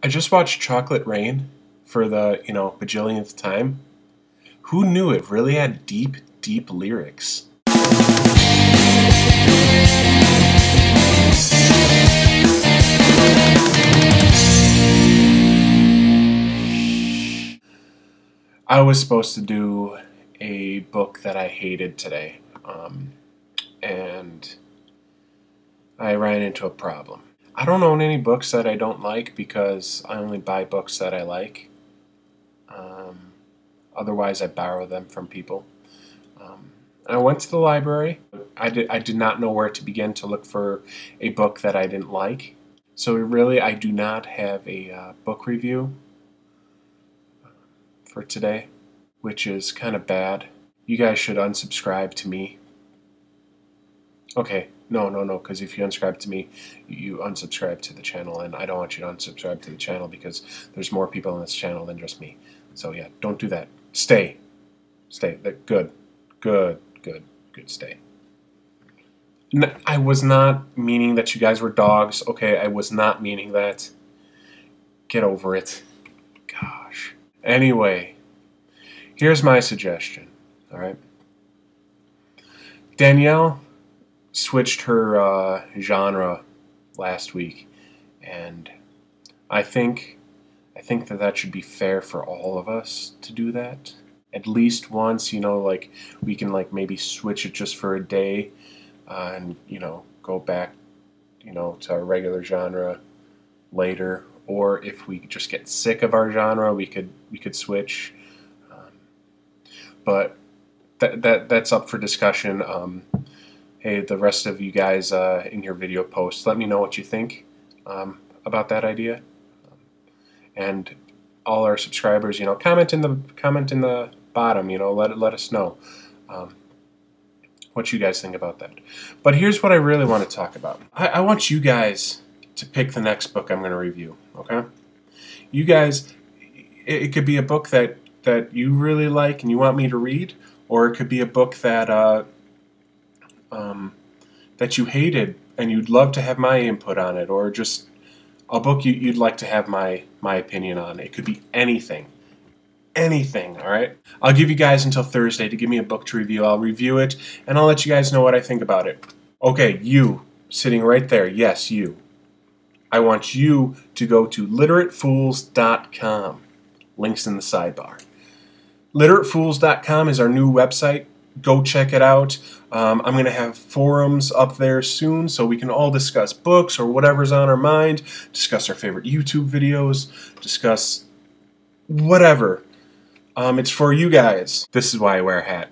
I just watched Chocolate Rain for the, you know, bajillionth time. Who knew it really had deep, deep lyrics? I was supposed to do a book that I hated today, um, and I ran into a problem. I don't own any books that I don't like because I only buy books that I like. Um, otherwise, I borrow them from people. Um, I went to the library. I did, I did not know where to begin to look for a book that I didn't like. So, really, I do not have a uh, book review for today, which is kind of bad. You guys should unsubscribe to me. Okay, no, no, no, because if you unsubscribe to me, you unsubscribe to the channel, and I don't want you to unsubscribe to the channel because there's more people on this channel than just me. So yeah, don't do that. Stay. Stay. Good. Good. Good. Good. Stay. I was not meaning that you guys were dogs. Okay, I was not meaning that. Get over it. Gosh. Anyway, here's my suggestion. All right. Danielle switched her uh, genre last week, and I think I think that that should be fair for all of us to do that at least once. You know, like we can like maybe switch it just for a day, uh, and you know go back, you know, to our regular genre later. Or if we just get sick of our genre, we could we could switch. Um, but that that that's up for discussion. Um, hey, the rest of you guys uh, in your video posts, let me know what you think um, about that idea. And all our subscribers, you know, comment in the comment in the bottom. You know, let let us know um, what you guys think about that. But here's what I really want to talk about. I, I want you guys to pick the next book I'm going to review. Okay, you guys, it, it, could be a book that that you really like and you want me to read, or it could be a book that. Uh, um, that you hated and you'd love to have my input on it, or just a book you, would like to have my my opinion on. It could be anything, anything. All right. I'll give you guys until Thursday to give me a book to review. I'll review it and I'll let you guys know what I think about it. Okay, you sitting right there. Yes, you. I want you to go to literatefools.com. Links in the sidebar. Literatefools.com is our new website go check it out. Um, I'm going to have forums up there soon so we can all discuss books or whatever's on our mind, discuss our favorite YouTube videos, discuss whatever. Um, it's for you guys. This is why I wear a hat.